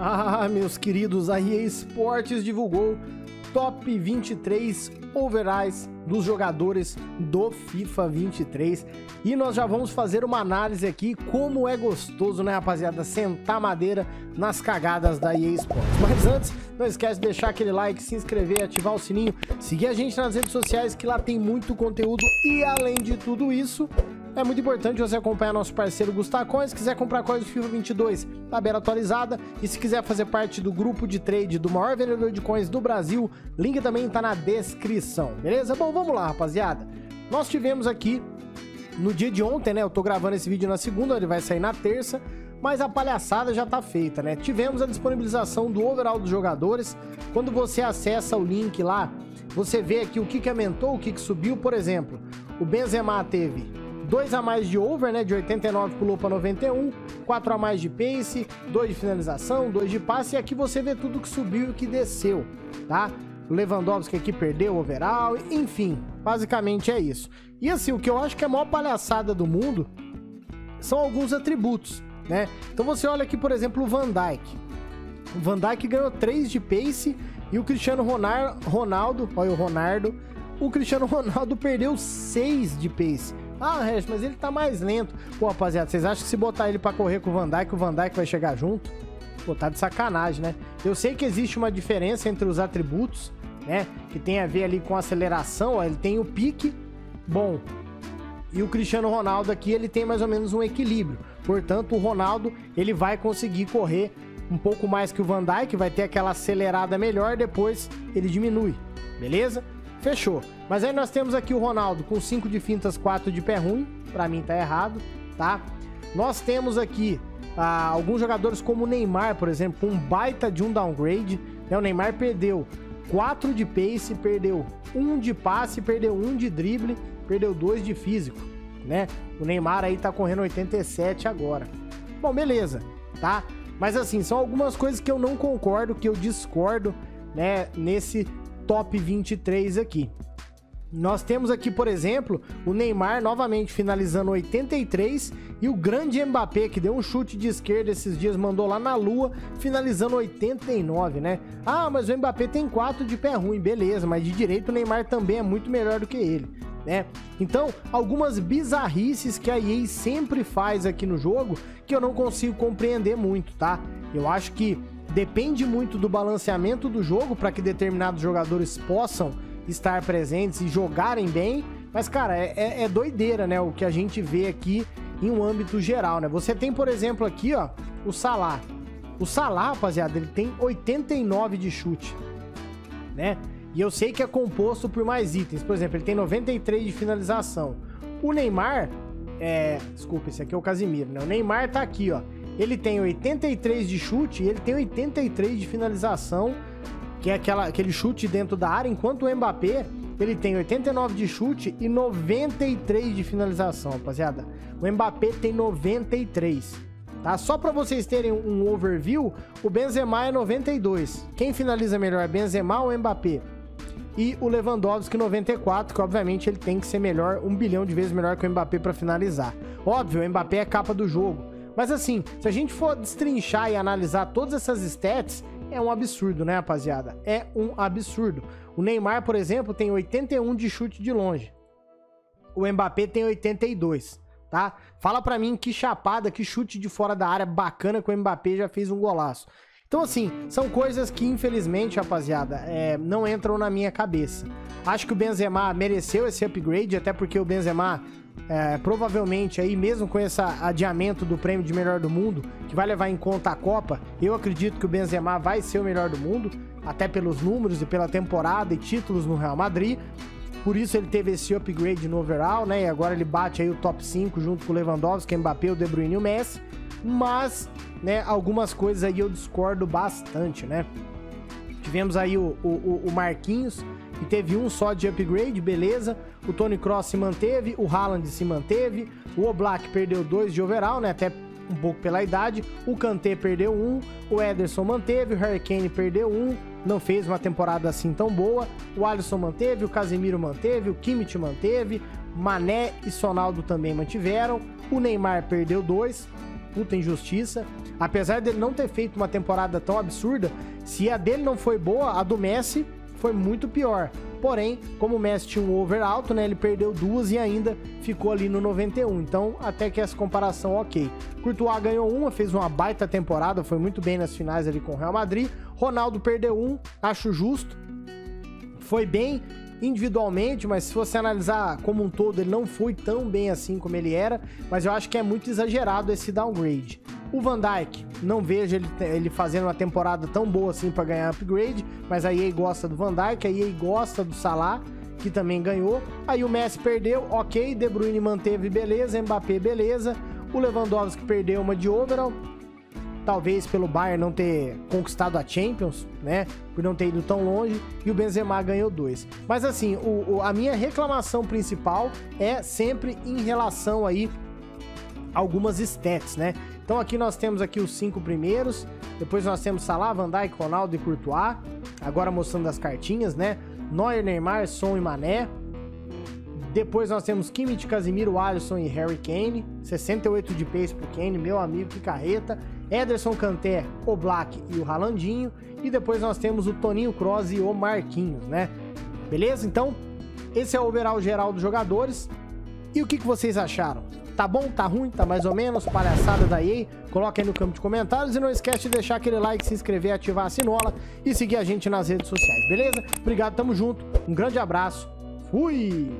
Ah, meus queridos, a EA Sports divulgou top 23 overalls dos jogadores do FIFA 23 e nós já vamos fazer uma análise aqui como é gostoso, né, rapaziada, sentar madeira nas cagadas da EA Sports. Mas antes, não esquece de deixar aquele like, se inscrever, ativar o sininho, seguir a gente nas redes sociais que lá tem muito conteúdo e além de tudo isso, é muito importante você acompanhar nosso parceiro Gustacões. Se quiser comprar coisas do FIFA 22, tabela atualizada. E se quiser fazer parte do grupo de trade do maior vendedor de coins do Brasil, link também tá na descrição, beleza? Bom, vamos lá, rapaziada. Nós tivemos aqui no dia de ontem, né? Eu tô gravando esse vídeo na segunda, ele vai sair na terça. Mas a palhaçada já tá feita, né? Tivemos a disponibilização do overall dos jogadores. Quando você acessa o link lá, você vê aqui o que, que aumentou, o que, que subiu. Por exemplo, o Benzema teve 2 a mais de over, né? De 89 pulou para 91, 4 a mais de pace, 2 de finalização, 2 de passe, e aqui você vê tudo que subiu e que desceu, tá? O Lewandowski aqui perdeu o overall, enfim, basicamente é isso. E assim, o que eu acho que é a maior palhaçada do mundo são alguns atributos, né? Então você olha aqui, por exemplo, o Van Dijk. O Van Dijk ganhou 3 de pace e o Cristiano Ronaldo, olha o Ronaldo, o Cristiano Ronaldo perdeu 6 de pace. Ah, Hash, mas ele tá mais lento. Pô, rapaziada, vocês acham que se botar ele para correr com o Van Dijk, o Van Dijk vai chegar junto? Pô, tá de sacanagem, né? Eu sei que existe uma diferença entre os atributos, né? Que tem a ver ali com aceleração, ó, ele tem o pique bom. E o Cristiano Ronaldo aqui, ele tem mais ou menos um equilíbrio. Portanto, o Ronaldo, ele vai conseguir correr um pouco mais que o Van Dijk, vai ter aquela acelerada melhor, depois ele diminui. Beleza? Fechou. Mas aí nós temos aqui o Ronaldo com 5 de fintas, 4 de pé ruim. Pra mim tá errado, tá? Nós temos aqui ah, alguns jogadores como o Neymar, por exemplo, um baita de um downgrade. Né? O Neymar perdeu 4 de pace, perdeu 1 de passe, perdeu 1 de drible, perdeu 2 de físico, né? O Neymar aí tá correndo 87 agora. Bom, beleza, tá? Mas assim, são algumas coisas que eu não concordo, que eu discordo, né, nesse top 23 aqui. Nós temos aqui, por exemplo, o Neymar novamente finalizando 83 e o grande Mbappé, que deu um chute de esquerda esses dias, mandou lá na lua, finalizando 89, né? Ah, mas o Mbappé tem 4 de pé ruim, beleza, mas de direito o Neymar também é muito melhor do que ele, né? Então, algumas bizarrices que a EA sempre faz aqui no jogo que eu não consigo compreender muito, tá? Eu acho que depende muito do balanceamento do jogo para que determinados jogadores possam estar presentes e jogarem bem. Mas, cara, é, é, é, doideira, né? O que a gente vê aqui em um âmbito geral, né? Você tem, por exemplo, aqui, ó, o Salah. O Salah, rapaziada, ele tem 89 de chute, né? E eu sei que é composto por mais itens. Por exemplo, ele tem 93 de finalização. O Neymar, é... Desculpa, esse aqui é o Casimiro, né? O Neymar tá aqui, ó ele tem 83 de chute e ele tem 83 de finalização, que é aquela, aquele chute dentro da área, enquanto o Mbappé ele tem 89 de chute e 93 de finalização, rapaziada. O Mbappé tem 93. Tá? Só para vocês terem um overview, o Benzema é 92. Quem finaliza melhor, Benzema ou Mbappé? E o Lewandowski 94, que obviamente ele tem que ser melhor, um bilhão de vezes melhor que o Mbappé para finalizar. Óbvio, o Mbappé é capa do jogo. Mas assim, se a gente for destrinchar e analisar todas essas stats, é um absurdo, né, rapaziada? É um absurdo. O Neymar, por exemplo, tem 81 de chute de longe. O Mbappé tem 82, tá? Fala para mim que chapada, que chute de fora da área bacana que o Mbappé já fez um golaço. Então, assim, são coisas que, infelizmente, rapaziada, é, não entram na minha cabeça. Acho que o Benzema mereceu esse upgrade, até porque o Benzema é, provavelmente aí mesmo com esse adiamento do prêmio de melhor do mundo, que vai levar em conta a Copa, eu acredito que o Benzema vai ser o melhor do mundo, até pelos números e pela temporada e títulos no Real Madrid. Por isso ele teve esse upgrade no overall, né? E agora ele bate aí o top 5 junto com o Lewandowski, Mbappé, o De Bruyne e o Messi. Mas, né, algumas coisas aí eu discordo bastante, né? Tivemos aí o, o, o Marquinhos, que teve um só de upgrade, beleza. O Tony Cross se manteve, o Haaland se manteve, o Oblak perdeu dois de overall, né? Até um pouco pela idade. O Kanté perdeu um, o Ederson manteve, o Harry Kane perdeu um, não fez uma temporada assim tão boa. O Alisson manteve, o Casemiro manteve, o Kimmich manteve, Mané e Sonaldo também mantiveram. O Neymar perdeu dois. Puta injustiça. Apesar dele não ter feito uma temporada tão absurda, se a dele não foi boa, a do Messi foi muito pior. Porém, como o Messi tinha um over alto, né, ele perdeu duas e ainda ficou ali no 91. Então, até que essa comparação ok. Courtois ganhou uma, fez uma baita temporada, foi muito bem nas finais ali com o Real Madrid. Ronaldo perdeu um, acho justo. Foi bem, individualmente, mas se você analisar como um todo, ele não foi tão bem assim como ele era, mas eu acho que é muito exagerado esse downgrade. O Van Dijk, não vejo ele, ele fazendo uma temporada tão boa assim para ganhar upgrade, mas a EA gosta do Van Dijk, a EA gosta do Salah, que também ganhou. Aí o Messi perdeu, ok, De Bruyne manteve, beleza, Mbappé, beleza. O Lewandowski perdeu uma de overall, talvez pelo Bayern não ter conquistado a Champions, né? Por não ter ido tão longe, e o Benzema ganhou dois. Mas assim, o, o, a minha reclamação principal é sempre em relação aí algumas stats, né? Então aqui nós temos aqui os cinco primeiros, depois nós temos Salah, Van Dijk, Ronaldo e Courtois, agora mostrando as cartinhas, né? Neuer, Neymar, Son e Mané, depois nós temos Kimmich, Casimiro, Alisson e Harry Kane. 68 de pace pro Kane, meu amigo, que carreta. Ederson Canté, o Black e o Ralandinho. E depois nós temos o Toninho Cross e o Marquinhos, né? Beleza? Então, esse é o overall geral dos jogadores. E o que, que vocês acharam? Tá bom? Tá ruim? Tá mais ou menos? Palhaçada da EA? Coloca aí no campo de comentários e não esquece de deixar aquele like, se inscrever, ativar a sinola e seguir a gente nas redes sociais, beleza? Obrigado, tamo junto. Um grande abraço. Fui!